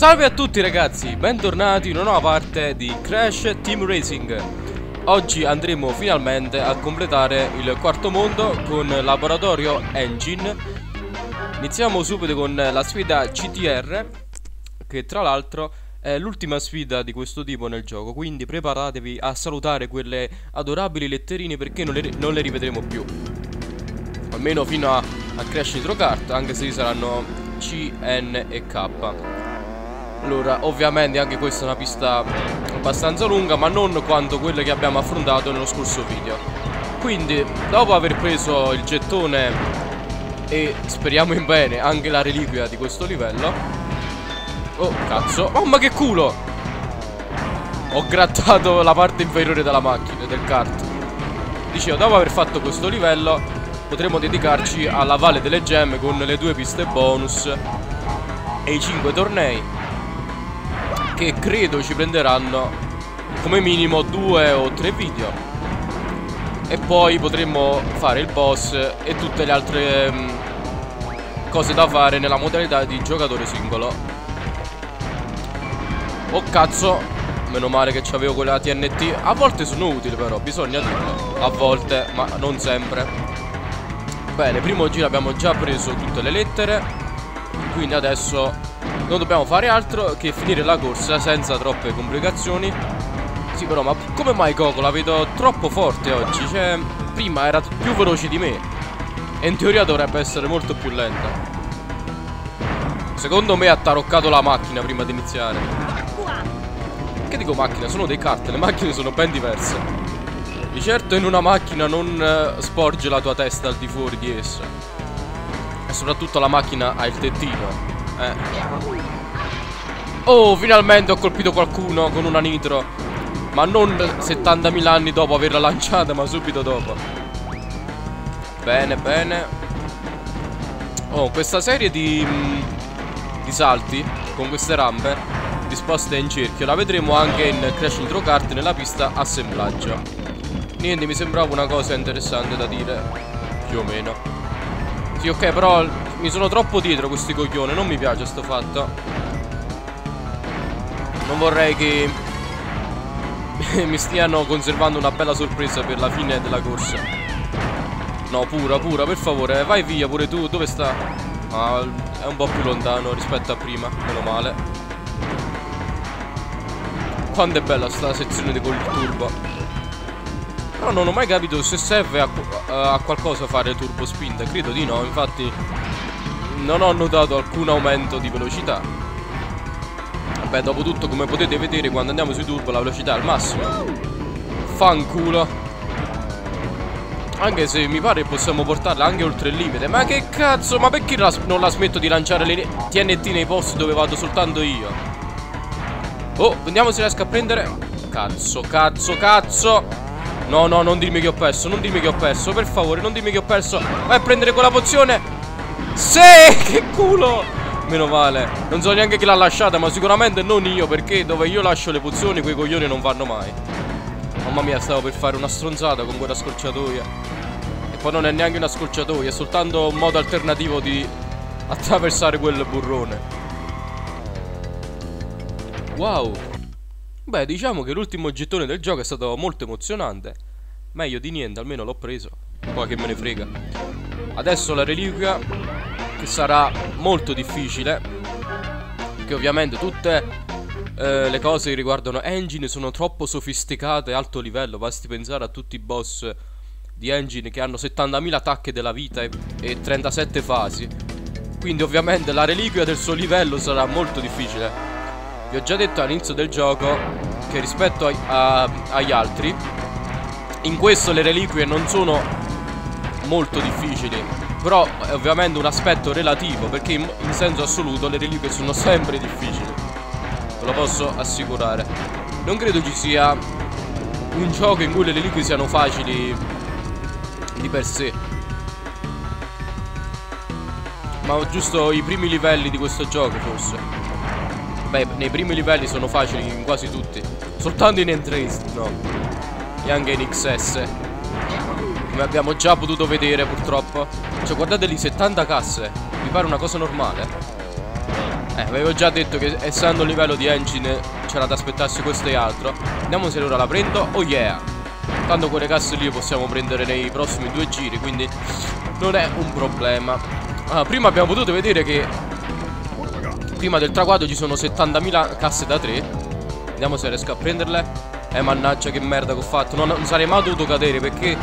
Salve a tutti ragazzi, bentornati in una nuova parte di Crash Team Racing. Oggi andremo finalmente a completare il quarto mondo con Laboratorio Engine. Iniziamo subito con la sfida CTR Che tra l'altro è l'ultima sfida di questo tipo nel gioco. Quindi preparatevi a salutare quelle adorabili letterine perché non le, non le rivedremo più. Almeno fino a, a Crash Nitro Kart Anche se saranno C, N e K allora, ovviamente anche questa è una pista abbastanza lunga, ma non quanto quelle che abbiamo affrontato nello scorso video. Quindi, dopo aver preso il gettone e speriamo in bene anche la reliquia di questo livello. Oh, cazzo. Oh, ma che culo! Ho grattato la parte inferiore della macchina, del kart. Dicevo, dopo aver fatto questo livello, potremo dedicarci alla Valle delle Gemme con le due piste bonus e i 5 tornei che credo ci prenderanno come minimo due o tre video. E poi potremmo fare il boss e tutte le altre um, cose da fare nella modalità di giocatore singolo. Oh cazzo. Meno male che c'avevo quella TNT a volte sono utili però bisogna dirlo. A volte ma non sempre. Bene primo giro abbiamo già preso tutte le lettere. Quindi adesso non dobbiamo fare altro che finire la corsa senza troppe complicazioni. Sì però ma come mai Coco la vedo troppo forte oggi? Cioè prima era più veloce di me. E in teoria dovrebbe essere molto più lenta. Secondo me ha taroccato la macchina prima di iniziare. Che dico macchina? Sono dei kart, le macchine sono ben diverse. Di certo in una macchina non eh, sporge la tua testa al di fuori di essa. E soprattutto la macchina ha il tettino eh. Oh, finalmente ho colpito qualcuno con una nitro. Ma non 70.000 anni dopo averla lanciata, ma subito dopo. Bene, bene. Oh, questa serie di, mm, di salti con queste rampe disposte in cerchio la vedremo anche in Crash Nitro Kart nella pista assemblaggio. Niente, mi sembrava una cosa interessante da dire, più o meno. Sì, ok, però mi sono troppo dietro questi coglioni Non mi piace sto fatto. Non vorrei che Mi stiano conservando una bella sorpresa Per la fine della corsa. No pura pura per favore Vai via pure tu dove sta? Ah, È un po' più lontano rispetto a prima Meno male. Quanto è bella sta sezione di col turbo però non ho mai capito se serve a, a, qualcosa fare turbo spinta Credo di no Infatti non ho notato alcun aumento di velocità. Vabbè, dopo tutto, come potete vedere, quando andiamo sui turbo la velocità è al massimo. Fanculo. Anche se mi pare possiamo portarla anche oltre il limite. Ma che cazzo, ma perché non la smetto di lanciare le TNT nei posti dove vado soltanto io? Oh, vediamo se riesco a prendere. Cazzo, cazzo, cazzo No, no, non dirmi che ho perso, non dirmi che ho perso Per favore, non dirmi che ho perso. Vai a prendere quella pozione. Sì, che culo. Meno male. Non so neanche chi l'ha lasciata Ma sicuramente non io Perché dove io lascio le pozioni Quei coglioni non vanno mai. Mamma mia stavo per fare una stronzata Con quella scorciatoia. E poi non è neanche una scorciatoia È soltanto un modo alternativo di Attraversare quel burrone. Wow Beh diciamo che l'ultimo gettone del gioco è stato molto emozionante. Meglio di niente Almeno l'ho preso. Poi che me ne frega. Adesso la reliquia che sarà molto difficile Che ovviamente tutte eh, le cose che riguardano engine sono troppo sofisticate alto livello. Basti pensare a tutti i boss di engine che hanno 70.000 attacchi della vita e, e 37 fasi. Quindi ovviamente la reliquia del suo livello sarà molto difficile Vi ho già detto all'inizio del gioco che rispetto a, a, agli altri In questo le reliquie non sono molto difficili però è ovviamente un aspetto relativo Perché in, in senso assoluto le reliquie sono sempre difficili Ve lo posso assicurare. Non credo ci sia un gioco in cui le reliquie siano facili di per sé. Ma giusto i primi livelli di questo gioco forse Beh, nei primi livelli sono facili in quasi tutti Soltanto in Entraced, no E anche in XS Come abbiamo già potuto vedere purtroppo Cioè guardate lì 70 casse Mi pare una cosa normale Eh, avevo già detto che essendo il livello di engine c'era da aspettarsi questo e altro. Vediamo se ora la prendo. Oh yeah! Tanto quelle casse lì possiamo prendere nei prossimi due giri, quindi non è un problema. Ah, prima abbiamo potuto vedere che prima del traguardo ci sono 70.000 casse da 3. Vediamo se riesco a prenderle. Eh mannaggia che merda che ho fatto. Non, non sarei mai dovuto cadere perché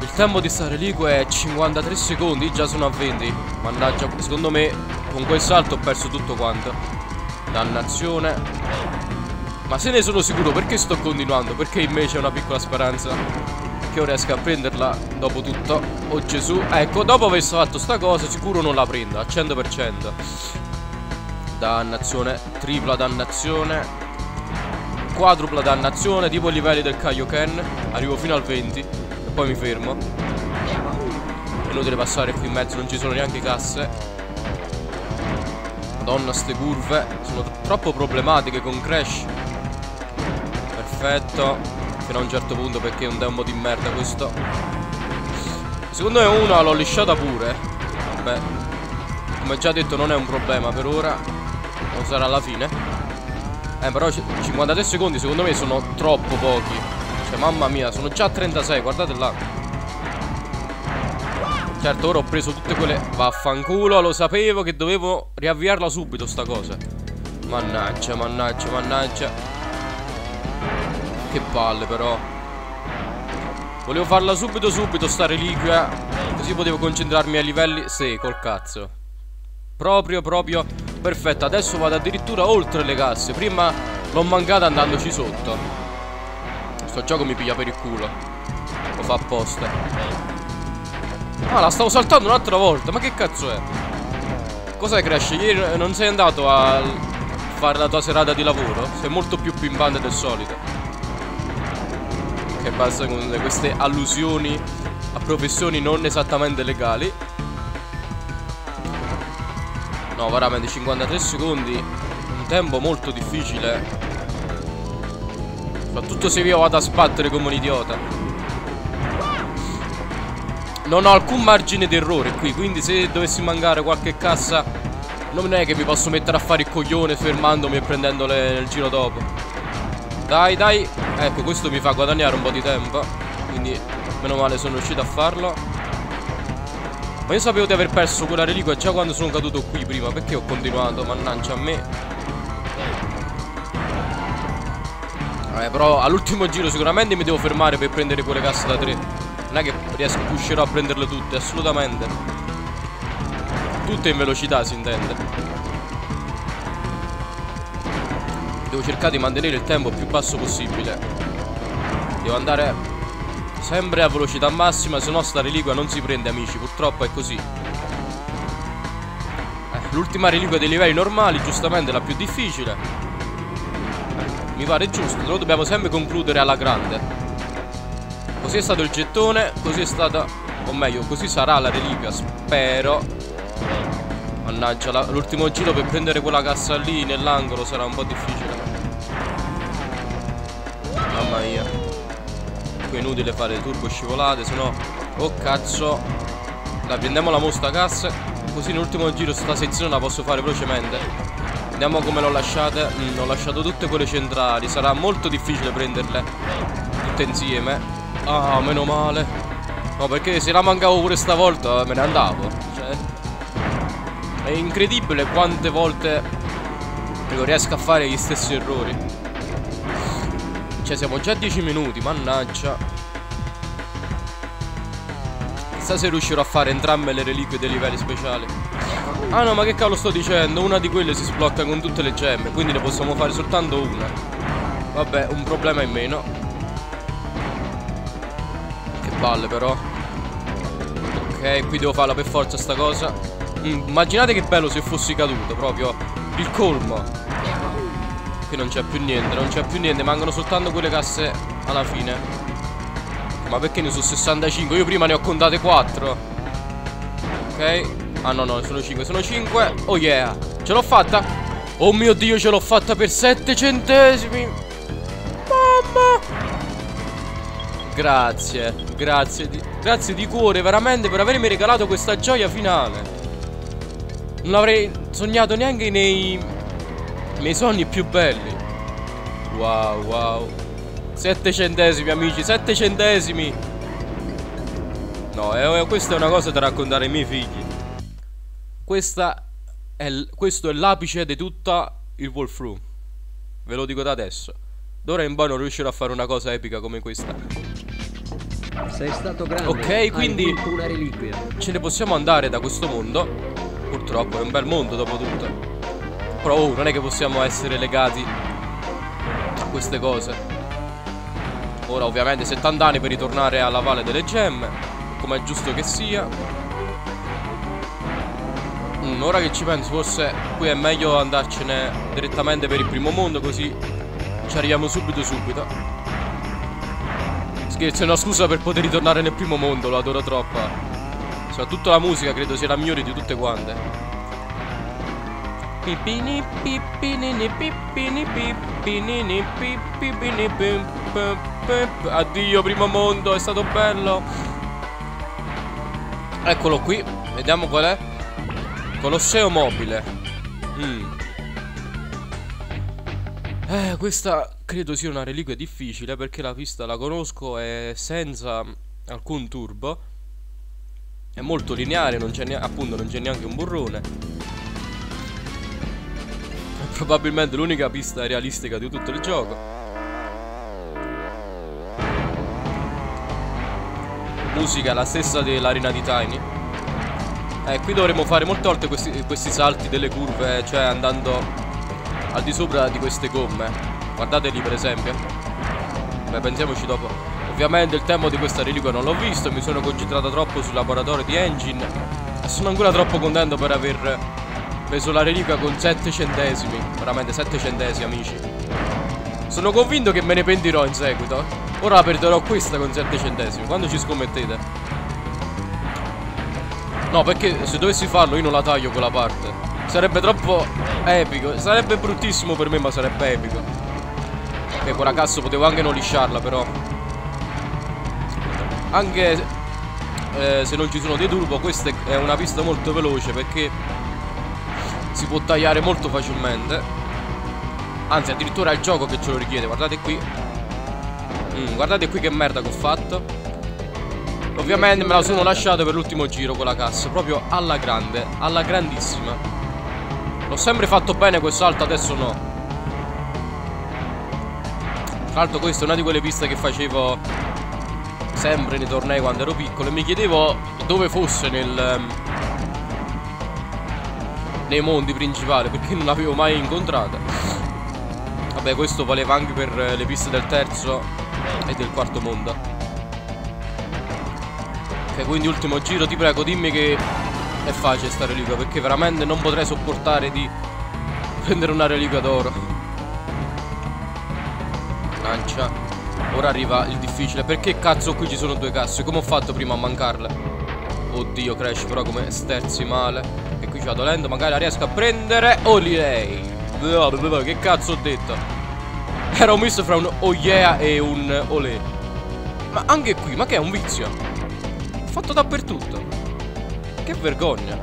Il tempo di stare lì è 53 secondi Già sono a 20 Mannaggia secondo me con quel salto ho perso tutto quanto. Dannazione. Ma se ne sono sicuro perché sto continuando? Perché in me una piccola speranza Che io riesca a prenderla dopo tutto. Oh Gesù. Ecco dopo aver fatto sta cosa sicuro non la prendo Al 100% Dannazione Tripla dannazione quadrupla dannazione tipo i livelli del Kaioken Arrivo fino al 20 e poi mi fermo. Inutile passare qui in mezzo, non ci sono neanche casse. Madonna ste curve Sono troppo problematiche con Crash. Perfetto Fino a un certo punto perché è un demo di merda questo. Secondo me una l'ho lisciata pure. Beh Come già detto non è un problema per ora Sarà alla fine. Eh però 53 secondi secondo me sono troppo pochi. Cioè mamma mia sono già a 36 guardate là. Certo ora ho preso tutte quelle Vaffanculo lo sapevo che dovevo riavviarla subito sta cosa. Mannaggia mannaggia mannaggia. Che palle però. Volevo farla subito subito sta reliquia. Così potevo concentrarmi ai livelli. 6 col cazzo. Proprio proprio Perfetto, adesso vado addirittura oltre le casse Prima l'ho mancata andandoci sotto Sto gioco mi piglia per il culo Lo fa apposta Ah, la stavo saltando un'altra volta Ma che cazzo è? Cos'è Crash? Ieri non sei andato a fare la tua serata di lavoro? Sei molto più pimpante del solito Che basta con queste allusioni a professioni non esattamente legali No, veramente 53 secondi Un tempo molto difficile. Soprattutto se io vado a sbattere come un idiota. Non ho alcun margine d'errore qui Quindi se dovessi mancare qualche cassa Non è che mi posso mettere a fare il coglione Fermandomi e prendendole nel giro dopo. Dai dai. Ecco questo mi fa guadagnare un po' di tempo Quindi meno male sono riuscito a farlo ma io sapevo di aver perso quella reliquia già quando sono caduto qui prima. Perché ho continuato, mannaggia a me. Eh però all'ultimo giro sicuramente mi devo fermare per prendere quelle casse da 3 Non è che riesco, riuscirò a prenderle tutte, assolutamente. Tutte in velocità si intende. Devo cercare di mantenere il tempo più basso possibile. Devo andare Sempre a velocità massima, se no sta reliquia non si prende amici, purtroppo è così. Eh, L'ultima reliquia dei livelli normali, giustamente la più difficile. Eh, mi pare giusto, lo dobbiamo sempre concludere alla grande. Così è stato il gettone, così è stata... O meglio, così sarà la reliquia, spero. Mannaggia, l'ultimo giro per prendere quella cassa lì nell'angolo sarà un po' difficile. Mamma mia comunque è inutile fare turbo scivolate se no oh cazzo dai prendiamo la mosta cassa così nell'ultimo giro sta sezione la posso fare velocemente. Vediamo come l'ho lasciata mm, ho lasciato tutte quelle centrali sarà molto difficile prenderle tutte insieme. Ah meno male. No perché se la mancavo pure stavolta me ne andavo cioè. È incredibile quante volte riesco a fare gli stessi errori cioè siamo già a 10 minuti, mannaggia. Chissà se riuscirò a fare entrambe le reliquie dei livelli speciali. Ah no, ma che cavolo sto dicendo? Una di quelle si sblocca con tutte le gemme Quindi ne possiamo fare soltanto una. Vabbè, un problema in meno. Che palle però. Ok, qui devo farla per forza sta cosa. Mm, Immaginate che bello se fossi caduto Proprio. Il colmo Qui non c'è più niente, non c'è più niente Mancano soltanto quelle casse alla fine. Ma perché ne sono 65? Io prima ne ho contate 4 Ok? Ah no no, sono 5, sono 5 Oh yeah. Ce l'ho fatta? Oh mio dio, ce l'ho fatta per 7 centesimi. Mamma. Grazie, grazie di, grazie di cuore veramente per avermi regalato questa gioia finale. Non l'avrei sognato neanche nei miei sogni più belli. Wow, wow. Sette centesimi, amici, sette centesimi. No, eh, questa è una cosa da raccontare ai miei figli. Questa è questo è l'apice di tutta il walkthrough. Ve lo dico da adesso. D'ora in poi non riuscirò a fare una cosa epica come questa. Sei stato grande. Ok, quindi ce ne possiamo andare da questo mondo. Purtroppo è un bel mondo dopo tutto. Però oh, non è che possiamo essere legati a queste cose. Ora ovviamente 70 anni per ritornare alla Valle delle Gemme, come è giusto che sia. Mm, ora che ci penso forse qui è meglio andarcene direttamente per il primo mondo così ci arriviamo subito subito Scherzo, è una scusa per poter ritornare nel primo mondo, lo adoro troppo Soprattutto la musica credo sia la migliore di tutte quante Pipini pipini pipini pipini pipini Addio primo mondo, è stato bello Eccolo qui, vediamo qual è Colosseo mobile mm. Eh, questa credo sia una reliquia difficile perché la pista la conosco e senza alcun turbo. È molto lineare, non appunto non c'è neanche un burrone. Probabilmente l'unica pista realistica di tutto il gioco. Musica la stessa dell'arena di Tiny. Eh, qui dovremo fare molte volte questi, questi salti delle curve, cioè andando al di sopra di queste gomme Guardateli per esempio Beh pensiamoci dopo Ovviamente il tempo di questa reliquia non l'ho visto Mi sono concentrato troppo sul laboratorio di engine E sono ancora troppo contento per aver preso la reliquia con 7 centesimi. Veramente 7 centesimi amici. Sono convinto che me ne pentirò in seguito. Ora perderò questa con 7 centesimi Quando ci scommettete? No perché se dovessi farlo io non la taglio quella parte. Sarebbe troppo epico. Sarebbe bruttissimo per me ma sarebbe epico. Ok quella cazzo potevo anche non lisciarla però. Anche eh, se non ci sono dei turbo Questa è una pista molto veloce perché Si può tagliare molto facilmente. Anzi addirittura è il gioco che ce lo richiede Guardate qui. Mm, Guardate qui che merda che ho fatto. Ovviamente me la sono lasciata per l'ultimo giro quella cassa Proprio alla grande Alla grandissima. L'ho sempre fatto bene questo salto, adesso no. Tra l'altro questa è una di quelle piste che facevo sempre nei tornei quando ero piccolo e mi chiedevo dove fosse nel... Nei mondi principali perché non l'avevo mai incontrata. Vabbè questo valeva anche per le piste del terzo e del quarto mondo. Ok quindi ultimo giro ti prego dimmi che è facile sta reliquia perché veramente non potrei sopportare di prendere una reliquia d'oro. Lancia. Ora arriva il difficile. Perché cazzo qui ci sono due casse? Come ho fatto prima a mancarle? Oddio, Crash, però come sterzi male. E qui ci vado lento, magari riesco a prendere. Olirei. Che cazzo ho detto? Era un misto fra un oh yeah e un olè. Ma anche qui, ma che è un vizio? Fatto dappertutto. Che vergogna.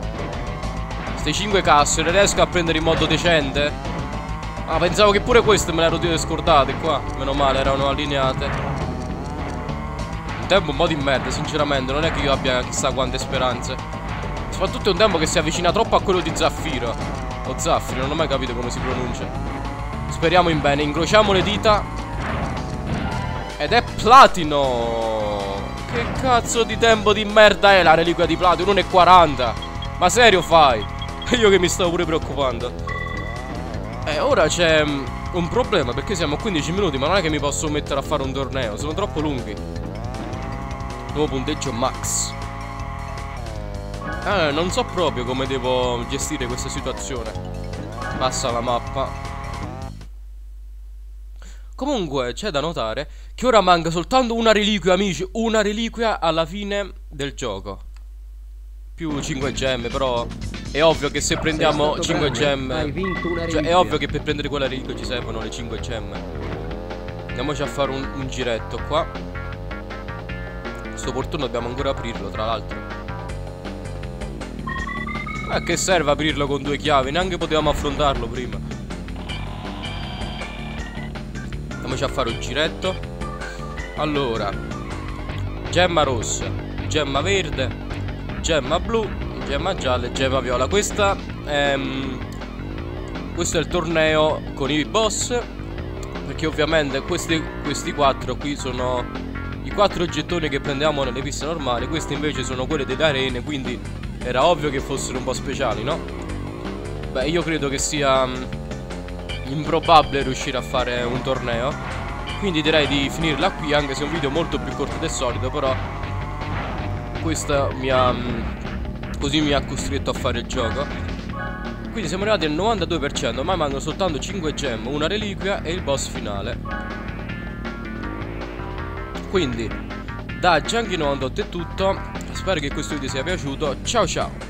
Queste 5 casse le riesco a prendere in modo decente? Ah, pensavo che pure queste me le ero scordate qua. Meno male, erano allineate. Un tempo un po' di merda, sinceramente. Non è che io abbia chissà quante speranze. Soprattutto è un tempo che si avvicina troppo a quello di Zaffiro. O Zaffiro, non ho mai capito come si pronuncia. Speriamo in bene. Incrociamo le dita. Ed è platino. Che cazzo di tempo di merda è la reliquia di Platino? 1,40 Ma serio fai? Io che mi stavo pure preoccupando Eh, ora c'è um, un problema Perché siamo a 15 minuti Ma non è che mi posso mettere a fare un torneo Sono troppo lunghi Nuovo punteggio max Eh, non so proprio come devo gestire questa situazione. Passa la mappa. Comunque c'è da notare che ora manca soltanto una reliquia amici. Una reliquia alla fine del gioco. Più 5 gemme però È ovvio che se prendiamo 5 gemme Cioè è ovvio che per prendere quella reliquia ci servono le 5 gemme Andiamoci a fare un, un giretto qua. Questo portone dobbiamo ancora aprirlo tra l'altro Ma che serve aprirlo con due chiavi? Neanche potevamo affrontarlo prima. Andiamoci a fare un giretto. Allora, gemma rossa, gemma verde, gemma blu, gemma gialla e gemma viola. Questa è, mm, questo è il torneo con i boss. Perché ovviamente questi, questi quattro qui sono i quattro gettoni che prendiamo nelle piste normali. Questi invece sono quelli delle arene, quindi era ovvio che fossero un po' speciali, no? Beh, io credo che sia mm, improbabile riuscire a fare un torneo. Quindi direi di finirla qui, anche se è un video molto più corto del solito, però questa mi ha... Mm, così mi ha costretto a fare il gioco. Quindi siamo arrivati al 92%, ma mancano soltanto 5 gem, una reliquia e il boss finale. Quindi, da Junkie98 è tutto, spero che questo video sia piaciuto, ciao ciao!